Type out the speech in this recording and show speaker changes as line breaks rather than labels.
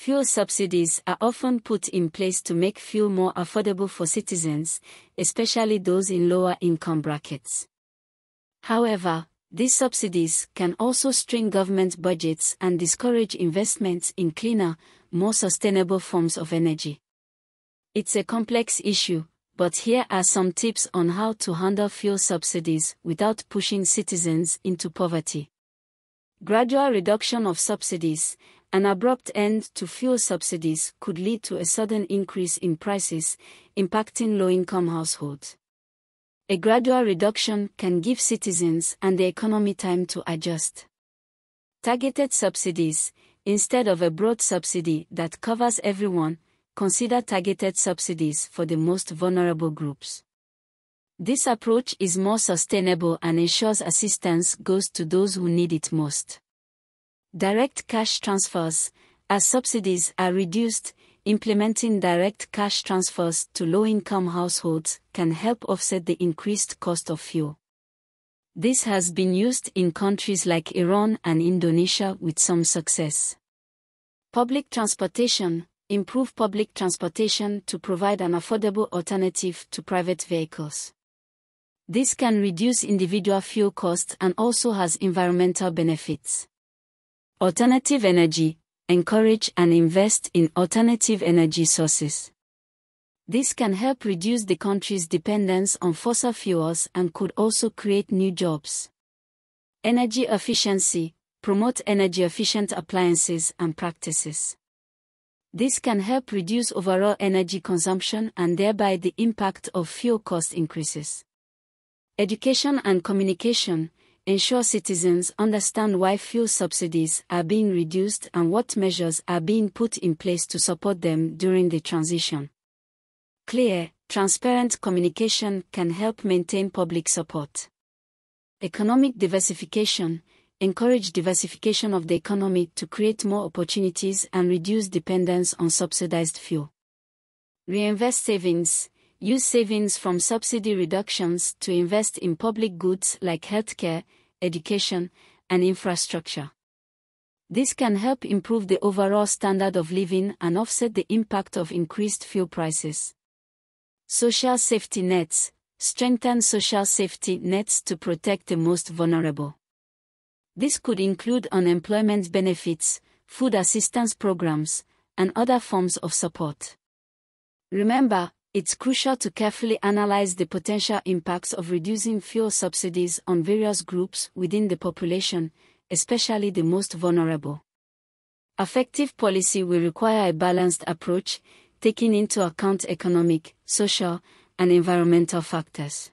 Fuel subsidies are often put in place to make fuel more affordable for citizens, especially those in lower income brackets. However, these subsidies can also strain government budgets and discourage investments in cleaner, more sustainable forms of energy. It's a complex issue, but here are some tips on how to handle fuel subsidies without pushing citizens into poverty. Gradual reduction of subsidies, an abrupt end to fuel subsidies could lead to a sudden increase in prices, impacting low-income households. A gradual reduction can give citizens and the economy time to adjust. Targeted subsidies, instead of a broad subsidy that covers everyone, consider targeted subsidies for the most vulnerable groups. This approach is more sustainable and ensures assistance goes to those who need it most. Direct cash transfers, as subsidies are reduced, implementing direct cash transfers to low-income households can help offset the increased cost of fuel. This has been used in countries like Iran and Indonesia with some success. Public transportation, improve public transportation to provide an affordable alternative to private vehicles. This can reduce individual fuel costs and also has environmental benefits. Alternative energy, encourage and invest in alternative energy sources. This can help reduce the country's dependence on fossil fuels and could also create new jobs. Energy efficiency, promote energy efficient appliances and practices. This can help reduce overall energy consumption and thereby the impact of fuel cost increases. Education and communication, ensure citizens understand why fuel subsidies are being reduced and what measures are being put in place to support them during the transition. Clear, transparent communication can help maintain public support. Economic diversification encourage diversification of the economy to create more opportunities and reduce dependence on subsidized fuel. Reinvest savings use savings from subsidy reductions to invest in public goods like healthcare, education, and infrastructure. This can help improve the overall standard of living and offset the impact of increased fuel prices. Social safety nets strengthen social safety nets to protect the most vulnerable. This could include unemployment benefits, food assistance programs, and other forms of support. Remember, it's crucial to carefully analyze the potential impacts of reducing fuel subsidies on various groups within the population, especially the most vulnerable. Effective policy will require a balanced approach, taking into account economic, social, and environmental factors.